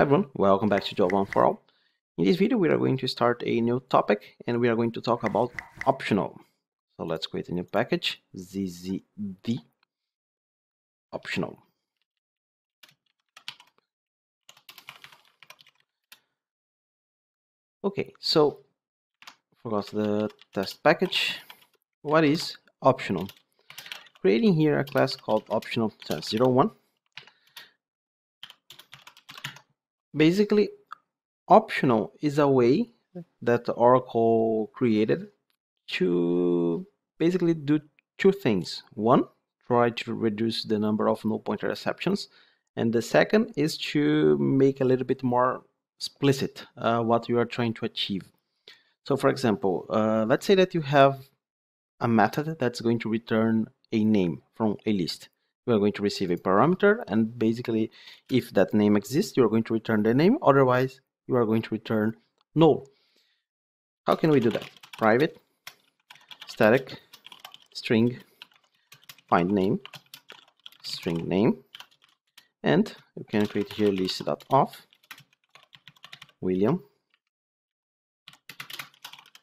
Hi everyone, welcome back to Java for All. In this video we are going to start a new topic and we are going to talk about optional. So let's create a new package, zzv optional. Okay, so forgot the test package. What is optional? Creating here a class called optional test01 basically optional is a way that Oracle created to basically do two things. One, try to reduce the number of null pointer exceptions. And the second is to make a little bit more explicit uh, what you are trying to achieve. So for example, uh, let's say that you have a method that's going to return a name from a list we are going to receive a parameter and basically if that name exists you are going to return the name otherwise you are going to return null. How can we do that? Private static string find name string name and you can create here list.off william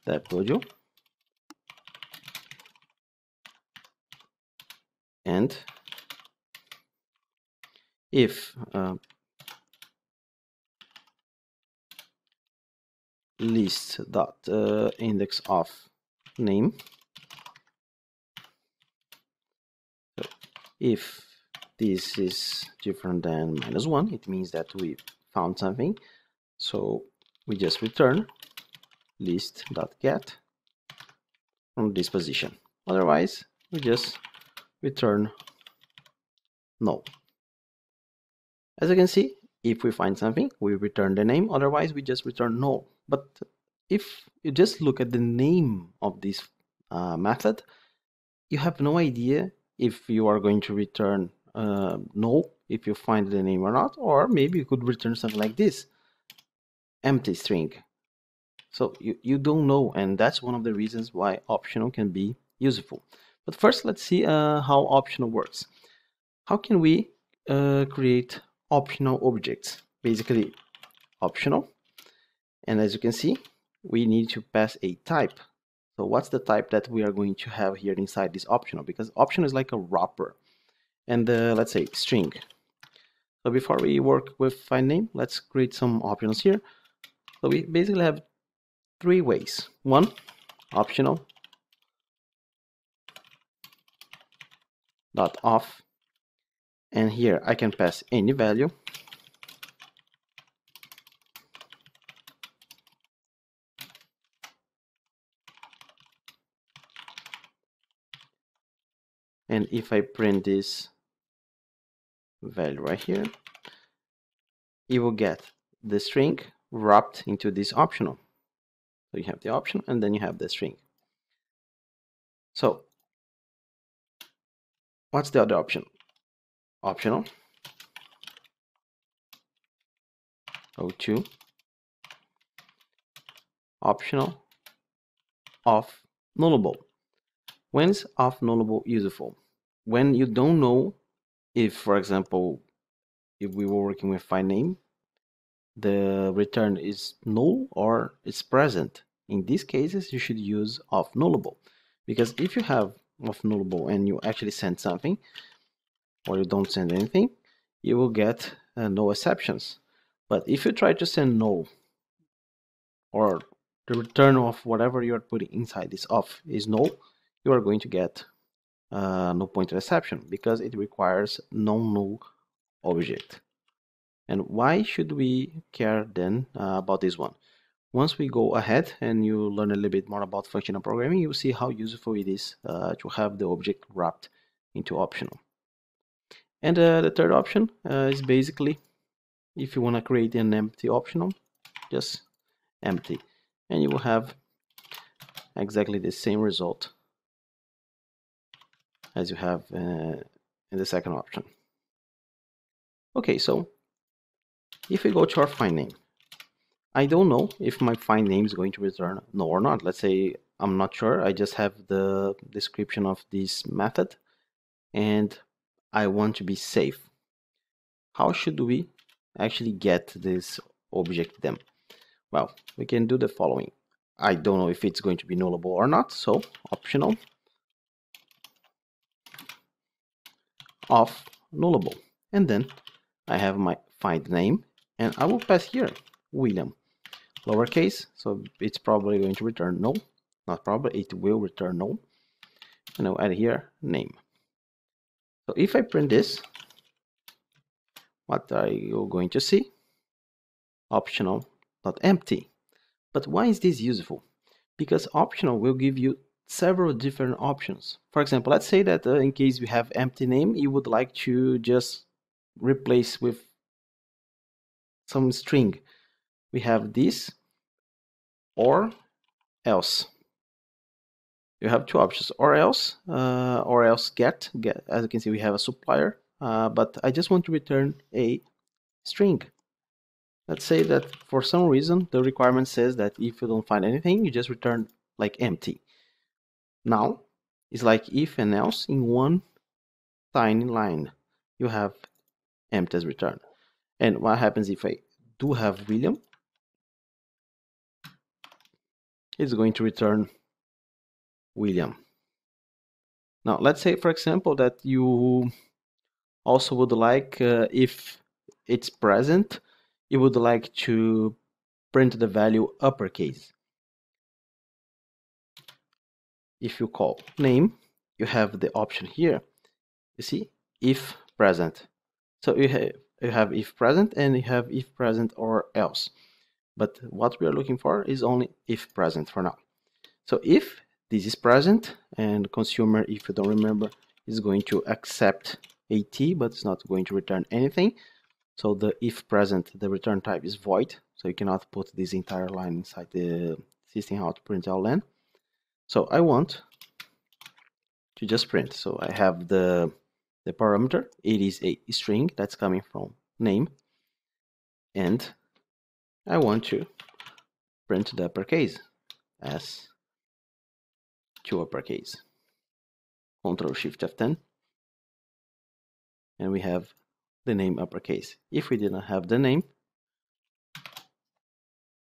that and if uh, list dot uh, index of name. If this is different than minus one it means that we found something. So we just return list dot get from this position. Otherwise we just return null as you can see, if we find something, we return the name, otherwise we just return null. But if you just look at the name of this uh, method, you have no idea if you are going to return uh, null if you find the name or not, or maybe you could return something like this, empty string. So you, you don't know, and that's one of the reasons why optional can be useful. But first, let's see uh, how optional works. How can we uh, create optional objects. Basically optional. And as you can see we need to pass a type. So what's the type that we are going to have here inside this optional? Because option is like a wrapper. And uh, let's say string. So before we work with find name let's create some options here. So we basically have three ways. One optional. Dot off and here I can pass any value. And if I print this value right here you will get the string wrapped into this optional. So you have the option and then you have the string. So what's the other option optional. O2 optional. Off nullable. When is off nullable useful when you don't know if for example if we were working with find name the return is null or it's present. In these cases you should use off nullable. Because if you have off nullable and you actually send something or you don't send anything, you will get uh, no exceptions. But if you try to send null or the return of whatever you are putting inside this off is null, you are going to get uh, null pointer exception because it requires non-null object. And why should we care then uh, about this one? Once we go ahead and you learn a little bit more about functional programming, you'll see how useful it is uh, to have the object wrapped into optional. And uh, the third option uh, is basically if you want to create an empty optional, just empty. And you will have exactly the same result as you have uh, in the second option. Okay, so if we go to our find name, I don't know if my find name is going to return null or not. Let's say I'm not sure. I just have the description of this method and I want to be safe. How should we actually get this object them? Well, we can do the following. I don't know if it's going to be nullable or not, so optional of nullable. And then I have my find name and I will pass here William lowercase so it's probably going to return null not probably it will return null and I'll add here name so if I print this what are you going to see? Optional not empty. But why is this useful? Because optional will give you several different options. For example let's say that uh, in case you have empty name you would like to just replace with some string. We have this or else you have two options or else uh, or else get get as you can see we have a supplier uh, but I just want to return a string. Let's say that for some reason the requirement says that if you don't find anything you just return like empty. Now it's like if and else in one tiny line you have empty as return. And what happens if I do have William? It's going to return William. Now, let's say, for example, that you also would like, uh, if it's present, you would like to print the value uppercase. If you call name, you have the option here. You see, if present. So you have, you have if present and you have if present or else. But what we are looking for is only if present for now. So if this is present and consumer if you don't remember is going to accept at but it's not going to return anything. So the if present the return type is void so you cannot put this entire line inside the system to print out println so I want to just print. So I have the the parameter. It is a string that's coming from name. And I want to print the uppercase as to uppercase. Control Shift F10 and we have the name uppercase. If we didn't have the name,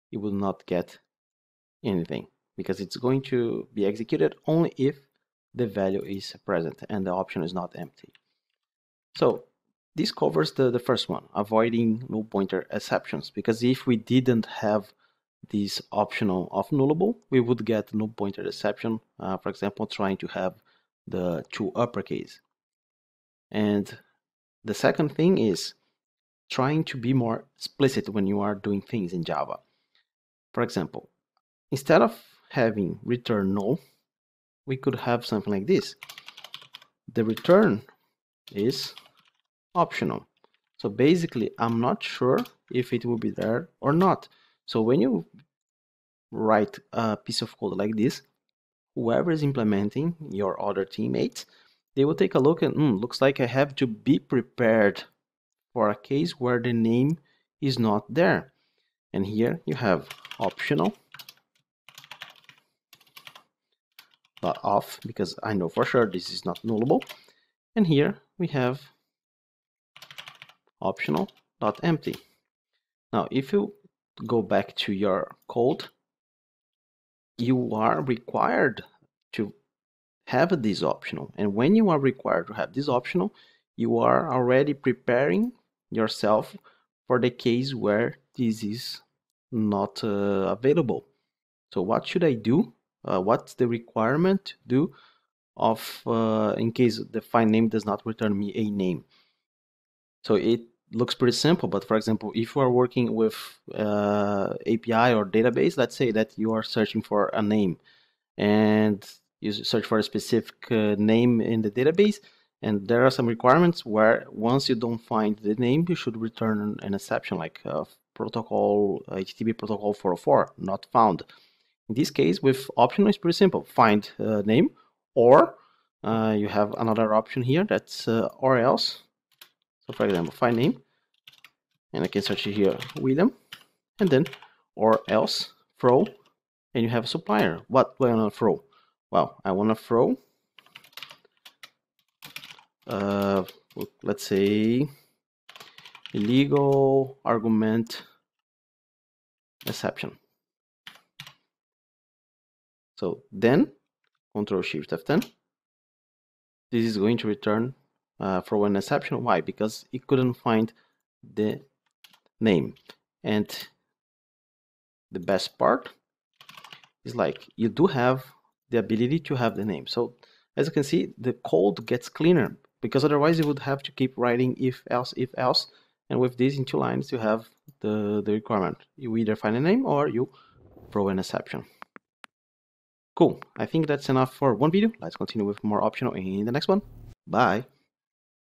you will not get anything because it's going to be executed only if the value is present and the option is not empty. So this covers the, the first one, avoiding null pointer exceptions, because if we didn't have this optional of nullable, we would get null pointer exception, uh, for example, trying to have the to uppercase. And the second thing is trying to be more explicit when you are doing things in Java. For example, instead of having return null, we could have something like this. The return is optional. So basically, I'm not sure if it will be there or not. So when you write a piece of code like this, whoever is implementing your other teammates, they will take a look and mm, looks like I have to be prepared for a case where the name is not there. And here you have optional dot off because I know for sure this is not nullable. And here we have optional dot empty. Now, if you go back to your code, you are required to have this optional. And when you are required to have this optional, you are already preparing yourself for the case where this is not uh, available. So what should I do? Uh, what's the requirement do of uh, in case the find name does not return me a name? So it looks pretty simple, but for example, if you are working with uh, API or database, let's say that you are searching for a name and you search for a specific uh, name in the database, and there are some requirements where once you don't find the name, you should return an exception like uh, protocol HTTP protocol 404 not found. In this case, with optional, it's pretty simple: find uh, name, or uh, you have another option here that's or else so for example, find name, and I can search here William, and then or else throw, and you have a supplier. What do I want to throw? Well, I want to throw, uh, let's say illegal argument exception. So then Control Shift F10. This is going to return uh, for an exception. Why? Because it couldn't find the name. And the best part is like you do have the ability to have the name. So as you can see, the code gets cleaner because otherwise you would have to keep writing if else if else. And with this in two lines, you have the, the requirement. You either find a name or you throw an exception. Cool. I think that's enough for one video. Let's continue with more optional in the next one. Bye.